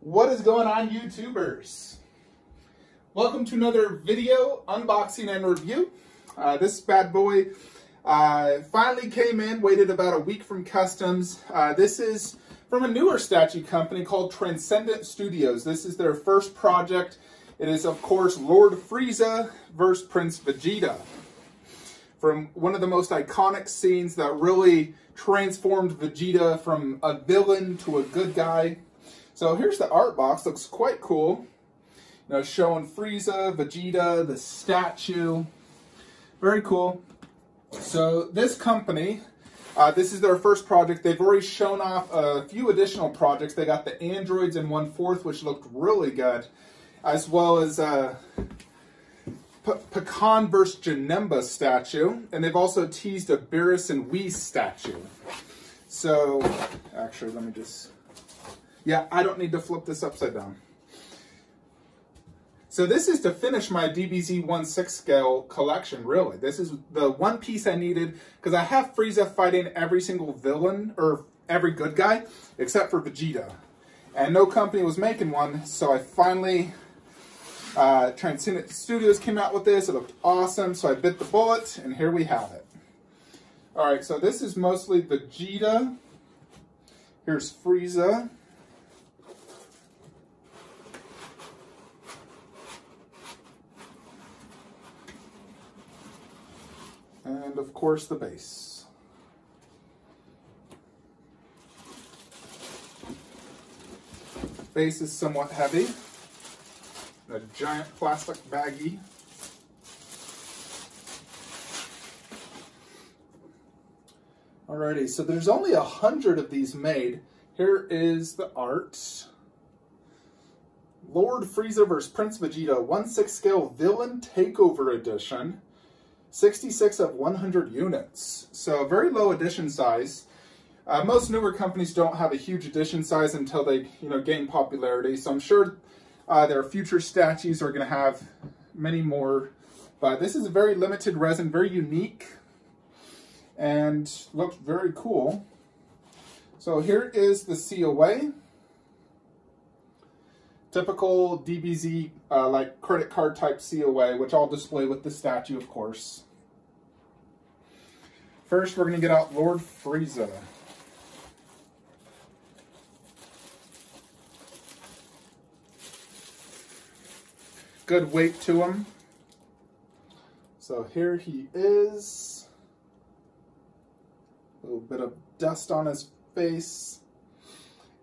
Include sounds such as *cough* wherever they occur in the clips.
What is going on, YouTubers? Welcome to another video, unboxing and review. Uh, this bad boy uh, finally came in, waited about a week from customs. Uh, this is from a newer statue company called Transcendent Studios. This is their first project. It is, of course, Lord Frieza versus Prince Vegeta. From one of the most iconic scenes that really transformed Vegeta from a villain to a good guy. So here's the art box, looks quite cool. You know, showing Frieza, Vegeta, the statue. Very cool. So this company, uh, this is their first project. They've already shown off a few additional projects. They got the androids in one-fourth, which looked really good, as well as uh, Pikkon versus Janemba statue, and they've also teased a Beerus and Whis statue. So, actually, let me just yeah, I don't need to flip this upside down. So this is to finish my DBZ 1-6 scale collection, really. This is the one piece I needed, because I have Frieza fighting every single villain, or every good guy, except for Vegeta. And no company was making one, so I finally, uh, Transcendent Studios came out with this. It looked awesome, so I bit the bullet, and here we have it. All right, so this is mostly Vegeta. Here's Frieza. And of course the base. Base is somewhat heavy, a giant plastic baggie. Alrighty, so there's only a hundred of these made. Here is the art. Lord Frieza vs. Prince Vegeta 1-6 scale Villain Takeover Edition. 66 of 100 units. So very low edition size. Uh, most newer companies don't have a huge edition size until they you know, gain popularity. So I'm sure uh, their future statues are going to have many more. But this is a very limited resin, very unique, and looks very cool. So here is the COA. Typical DBZ, uh, like credit card type COA, which I'll display with the statue, of course. First, we're going to get out Lord Frieza. Good weight to him. So here he is. A little bit of dust on his face.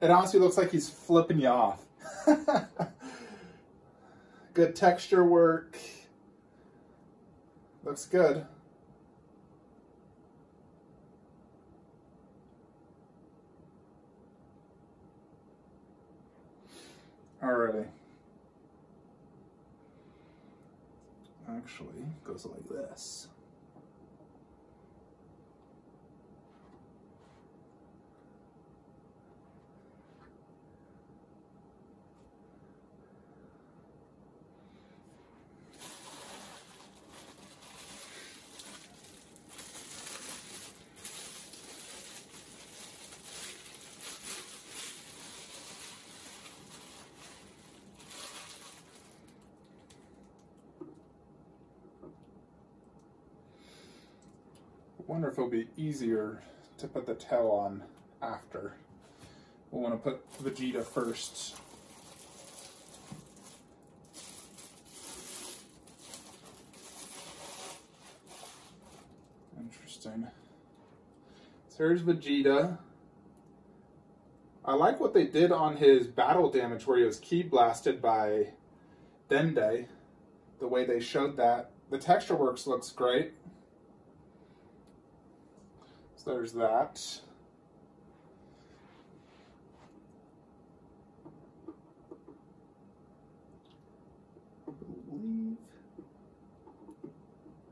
It honestly looks like he's flipping you off. *laughs* good texture work. Looks good. Alrighty. Actually, goes like this. Wonder if it'll be easier to put the tail on after. We'll want to put Vegeta first. Interesting. So here's Vegeta. I like what they did on his battle damage where he was ki blasted by Dende. The way they showed that. The texture works looks great there's that. Believe.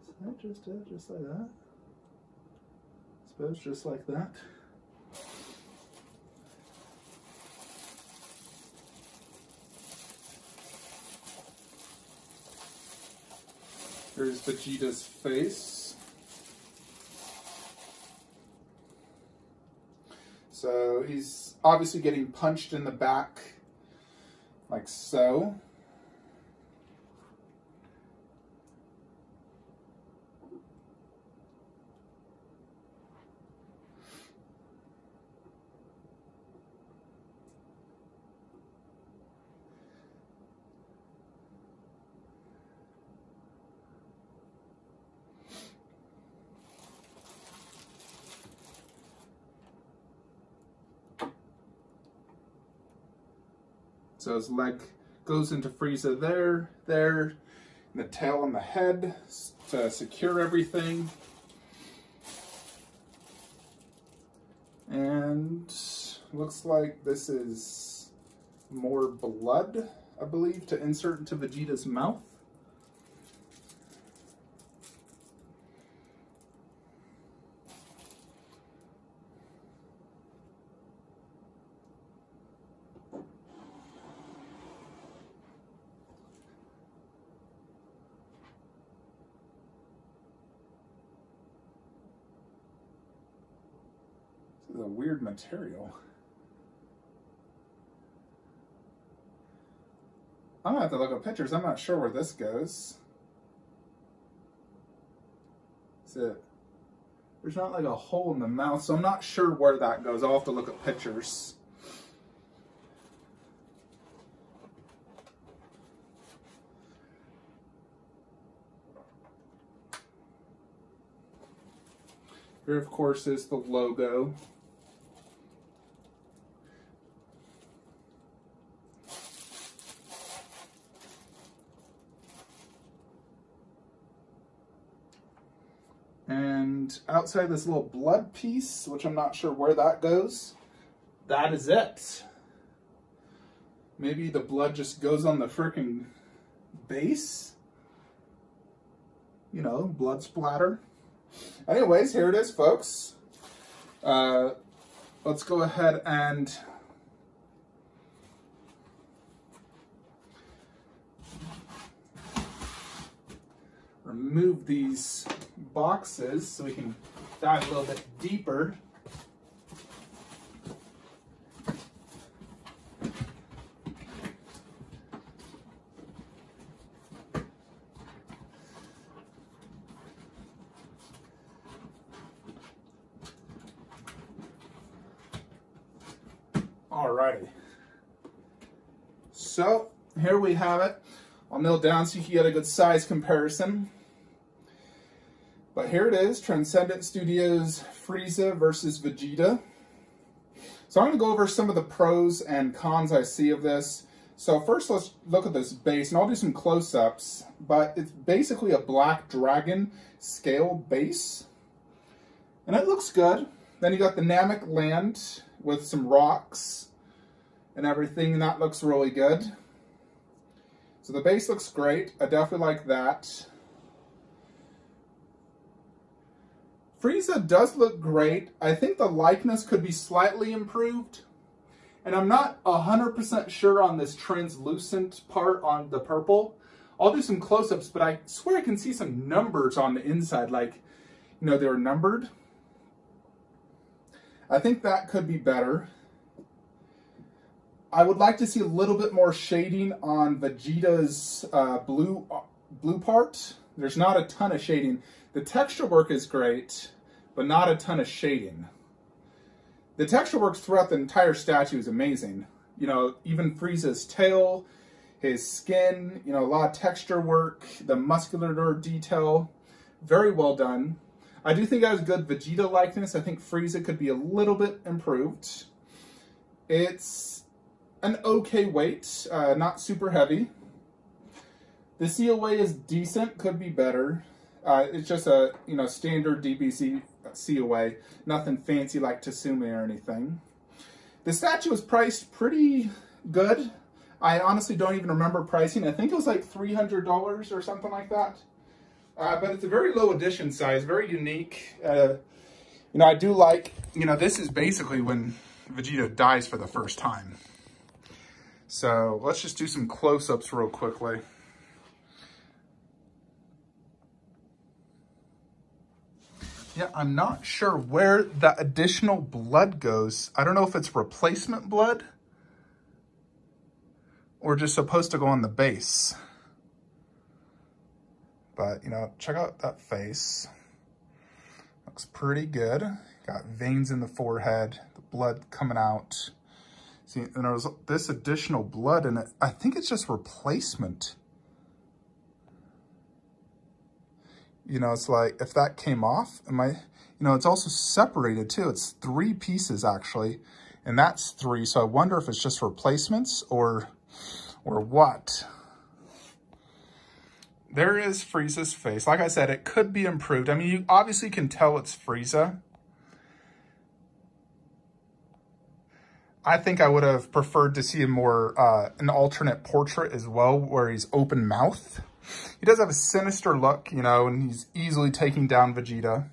Is that just it? Just like that? I suppose just like that. Here's Vegeta's face. So he's obviously getting punched in the back like so. So his leg goes into Frieza there, there, and the tail on the head to secure everything. And looks like this is more blood, I believe, to insert into Vegeta's mouth. This material. I'm gonna have to look at pictures. I'm not sure where this goes. Is it? There's not like a hole in the mouth, so I'm not sure where that goes. I'll have to look at pictures. Here, of course, is the logo. And outside this little blood piece, which I'm not sure where that goes, that is it. Maybe the blood just goes on the freaking base. You know, blood splatter. Anyways, here it is, folks. Uh, let's go ahead and remove these boxes so we can dive a little bit deeper. Alrighty. So here we have it. I'll mill down so you can get a good size comparison. Here it is, Transcendent Studios Frieza versus Vegeta. So I'm going to go over some of the pros and cons I see of this. So first let's look at this base, and I'll do some close-ups, but it's basically a black dragon scale base. And it looks good. Then you got the Namek land with some rocks and everything, and that looks really good. So the base looks great. I definitely like that. Frieza does look great. I think the likeness could be slightly improved. And I'm not 100% sure on this translucent part on the purple. I'll do some close-ups, but I swear I can see some numbers on the inside, like, you know, they're numbered. I think that could be better. I would like to see a little bit more shading on Vegeta's uh, blue, blue part. There's not a ton of shading. The texture work is great, but not a ton of shading. The texture work throughout the entire statue is amazing. You know, even Frieza's tail, his skin, you know, a lot of texture work, the muscular detail, very well done. I do think it has good Vegeta likeness. I think Frieza could be a little bit improved. It's an okay weight, uh, not super heavy. The COA is decent, could be better. Uh, it's just a you know standard DBZ COA, nothing fancy like Tsume or anything. The statue was priced pretty good. I honestly don't even remember pricing. I think it was like $300 or something like that. Uh, but it's a very low edition size, very unique. Uh, you know, I do like, you know, this is basically when Vegeta dies for the first time. So let's just do some close-ups real quickly. Yeah, I'm not sure where that additional blood goes. I don't know if it's replacement blood or just supposed to go on the base. But, you know, check out that face. Looks pretty good. Got veins in the forehead, the blood coming out. See, and there's this additional blood in it. I think it's just replacement. You know, it's like, if that came off, am I, you know, it's also separated too. It's three pieces actually, and that's three. So I wonder if it's just replacements or, or what there is Frieza's face. Like I said, it could be improved. I mean, you obviously can tell it's Frieza. I think I would have preferred to see a more, uh, an alternate portrait as well, where he's open mouth. He does have a sinister look, you know, and he's easily taking down Vegeta.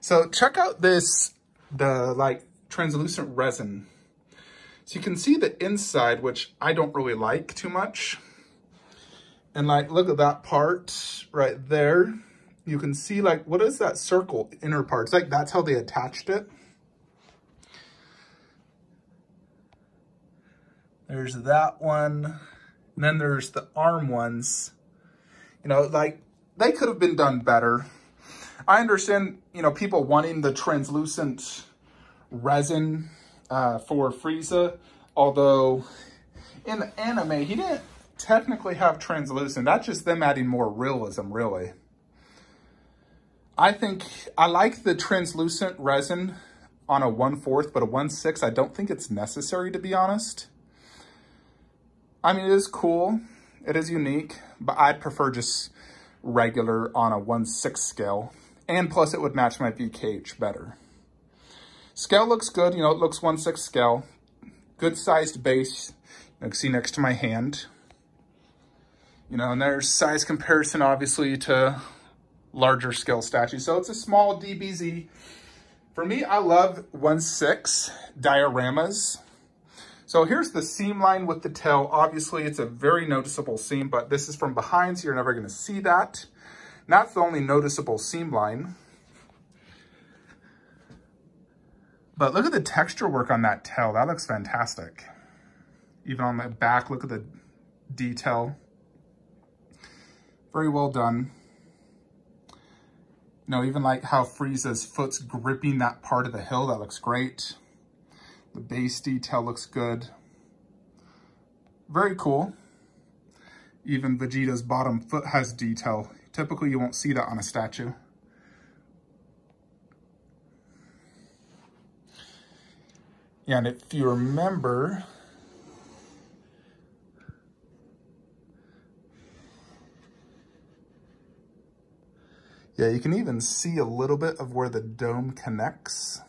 So check out this, the like translucent resin. So you can see the inside, which I don't really like too much. And like, look at that part right there. You can see like, what is that circle inner part? It's like, that's how they attached it. There's that one. And then there's the arm ones. You know, like they could have been done better. I understand, you know, people wanting the translucent resin uh, for Frieza, although in the anime, he didn't technically have translucent. That's just them adding more realism, really. I think, I like the translucent resin on a 1 4th, but a 1 6 I don't think it's necessary, to be honest. I mean, it is cool. It is unique, but I'd prefer just regular on a 1 6 scale. And plus, it would match my VKH better. Scale looks good. You know, it looks 1 6 scale. Good sized base. You can see next to my hand. You know, and there's size comparison, obviously, to larger scale statues. So it's a small DBZ. For me, I love 1-6 dioramas. So here's the seam line with the tail. Obviously, it's a very noticeable seam, but this is from behind, so you're never going to see that. And that's the only noticeable seam line. But look at the texture work on that tail. That looks fantastic. Even on the back, look at the detail. Very well done. You know, even like how Frieza's foot's gripping that part of the hill, that looks great. The base detail looks good. Very cool. Even Vegeta's bottom foot has detail. Typically, you won't see that on a statue. And if you remember, Yeah, you can even see a little bit of where the dome connects.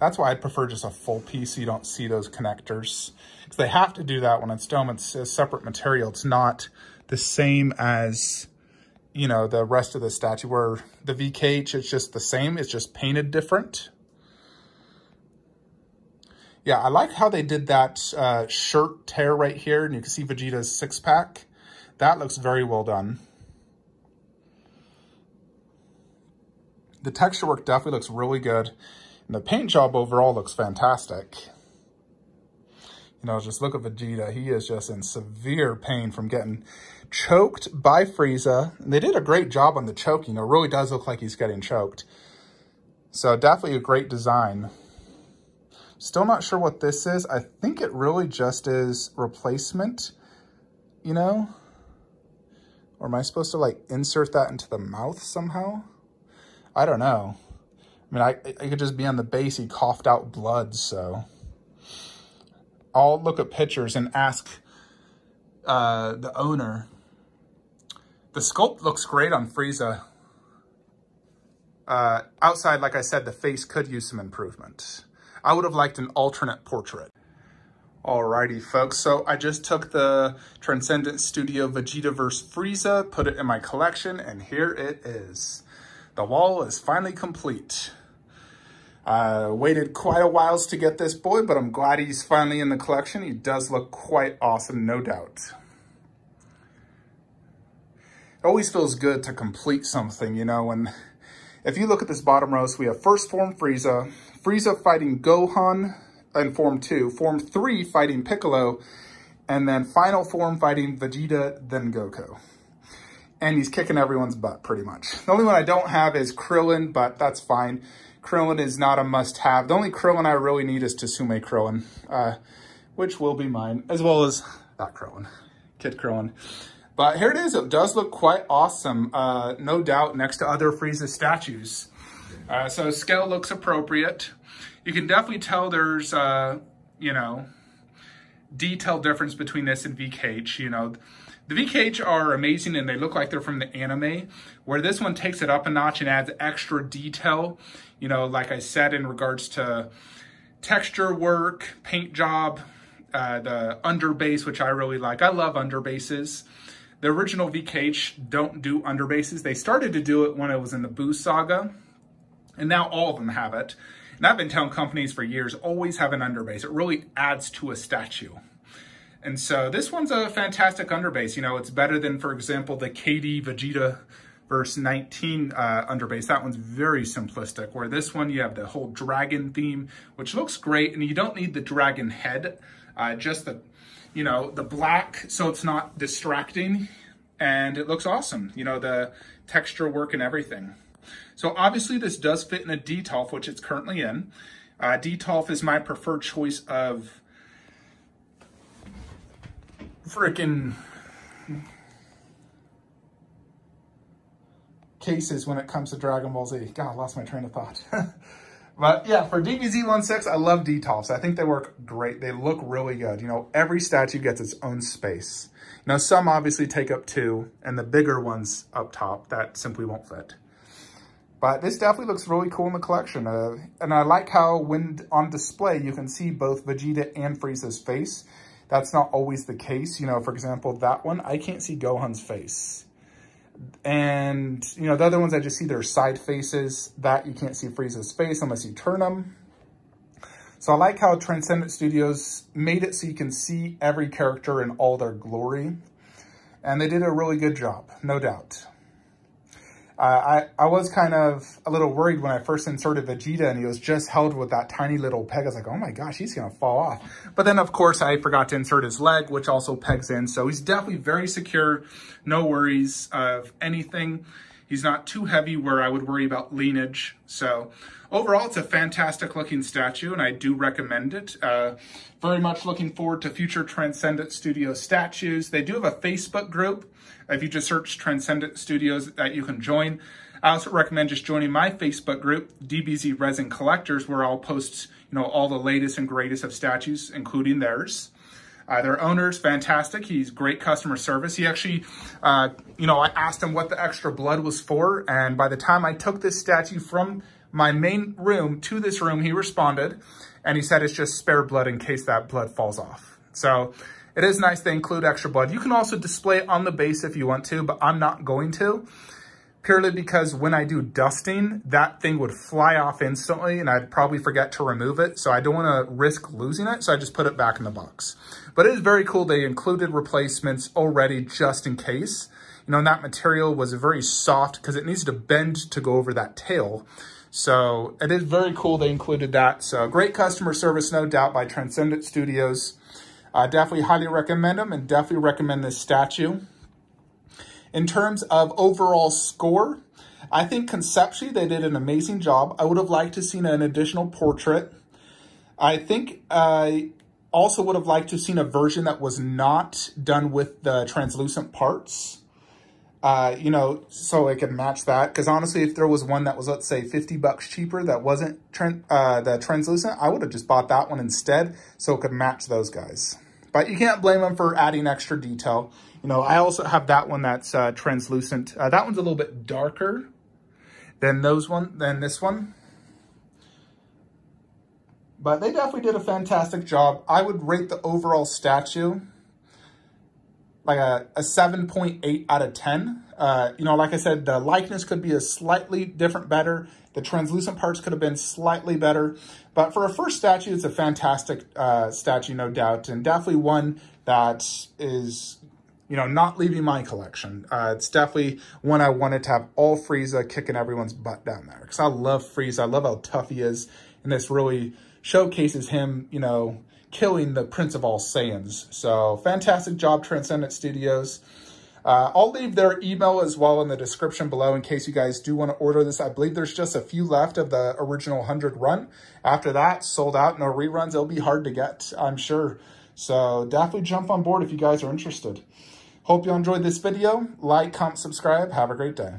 That's why I'd prefer just a full piece so you don't see those connectors. Because they have to do that when it's dome. It's a separate material. It's not the same as, you know, the rest of the statue where the VKH is just the same. It's just painted different. Yeah, I like how they did that uh, shirt tear right here. And you can see Vegeta's six-pack. That looks very well done. the texture work definitely looks really good. And the paint job overall looks fantastic. You know, just look at Vegeta. He is just in severe pain from getting choked by Frieza. And they did a great job on the choking. It really does look like he's getting choked. So definitely a great design. Still not sure what this is. I think it really just is replacement, you know? Or am I supposed to like insert that into the mouth somehow? I don't know. I mean, I, I could just be on the base. He coughed out blood, so. I'll look at pictures and ask uh, the owner. The sculpt looks great on Frieza. Uh, outside, like I said, the face could use some improvement. I would have liked an alternate portrait. Alrighty, folks. So I just took the Transcendent Studio Vegeta verse Frieza, put it in my collection, and here it is. The wall is finally complete. I uh, waited quite a while to get this boy, but I'm glad he's finally in the collection. He does look quite awesome, no doubt. It always feels good to complete something, you know, and if you look at this bottom row, so we have first form Frieza, Frieza fighting Gohan in Form 2, Form 3 fighting Piccolo, and then final form fighting Vegeta, then Goku. And he's kicking everyone's butt pretty much. The only one I don't have is Krillin, but that's fine. Krillin is not a must-have. The only Krillin I really need is Tsume Krillin, uh, which will be mine, as well as that Krillin, Kid Krillin. But here it is. It does look quite awesome, uh, no doubt, next to other Frieza statues. Uh, so scale looks appropriate. You can definitely tell there's, uh, you know, detailed difference between this and VKH. You know, the VKH are amazing and they look like they're from the anime, where this one takes it up a notch and adds extra detail. You know, like I said, in regards to texture work, paint job, uh, the underbase, which I really like. I love underbases. The original VKH don't do underbases. They started to do it when it was in the Buu saga, and now all of them have it. And I've been telling companies for years, always have an underbase. It really adds to a statue. And so this one's a fantastic underbase. You know, it's better than, for example, the KD Vegeta verse 19 uh, underbase. That one's very simplistic, where this one you have the whole dragon theme, which looks great, and you don't need the dragon head, uh, just the, you know, the black, so it's not distracting, and it looks awesome. You know, the texture work and everything. So obviously this does fit in a Detolf, which it's currently in. Uh, Detolf is my preferred choice of freaking cases when it comes to Dragon Ball Z. God, I lost my train of thought. *laughs* but yeah, for DBZ16, I love Detolfs. I think they work great. They look really good. You know, every statue gets its own space. You know, some obviously take up two, and the bigger ones up top, that simply won't fit. But this definitely looks really cool in the collection. Uh, and I like how when on display, you can see both Vegeta and Frieza's face. That's not always the case. You know, for example, that one, I can't see Gohan's face. And, you know, the other ones, I just see their side faces. That you can't see Frieza's face unless you turn them. So I like how Transcendent Studios made it so you can see every character in all their glory. And they did a really good job, no doubt. Uh, I, I was kind of a little worried when I first inserted Vegeta and he was just held with that tiny little peg. I was like, oh my gosh, he's going to fall off. But then, of course, I forgot to insert his leg, which also pegs in. So he's definitely very secure. No worries of anything. He's not too heavy where I would worry about leanage. So overall, it's a fantastic looking statue and I do recommend it. Uh, very much looking forward to future Transcendent Studio statues. They do have a Facebook group if you just search Transcendent Studios that you can join. I also recommend just joining my Facebook group, DBZ Resin Collectors, where I'll post, you know, all the latest and greatest of statues, including theirs. Uh, their owner's fantastic. He's great customer service. He actually, uh, you know, I asked him what the extra blood was for, and by the time I took this statue from my main room to this room, he responded, and he said it's just spare blood in case that blood falls off. So it is nice they include extra blood. You can also display it on the base if you want to, but I'm not going to. Purely because when I do dusting, that thing would fly off instantly and I'd probably forget to remove it. So I don't want to risk losing it. So I just put it back in the box. But it is very cool. They included replacements already just in case. You know, that material was very soft because it needs to bend to go over that tail. So it is very cool they included that. So great customer service, no doubt, by Transcendent Studios. I definitely highly recommend them and definitely recommend this statue. In terms of overall score, I think conceptually they did an amazing job. I would have liked to seen an additional portrait. I think I also would have liked to seen a version that was not done with the translucent parts. Uh, you know, so it could match that. Because honestly, if there was one that was, let's say, 50 bucks cheaper that wasn't uh, the translucent, I would have just bought that one instead so it could match those guys. But you can't blame them for adding extra detail. You know, I also have that one that's uh, translucent. Uh, that one's a little bit darker than those one, than this one. But they definitely did a fantastic job. I would rate the overall statue like a, a 7.8 out of 10. Uh, you know, like I said, the likeness could be a slightly different better. The translucent parts could have been slightly better. But for a first statue, it's a fantastic uh, statue, no doubt. And definitely one that is, you know, not leaving my collection. Uh, it's definitely one I wanted to have all Frieza kicking everyone's butt down there. Because I love Frieza. I love how tough he is. And this really showcases him, you know, killing the Prince of All Saiyans. So fantastic job, Transcendent Studios. Uh, I'll leave their email as well in the description below in case you guys do want to order this. I believe there's just a few left of the original 100 run. After that, sold out, no reruns. It'll be hard to get, I'm sure. So definitely jump on board if you guys are interested. Hope you enjoyed this video. Like, comment, subscribe. Have a great day.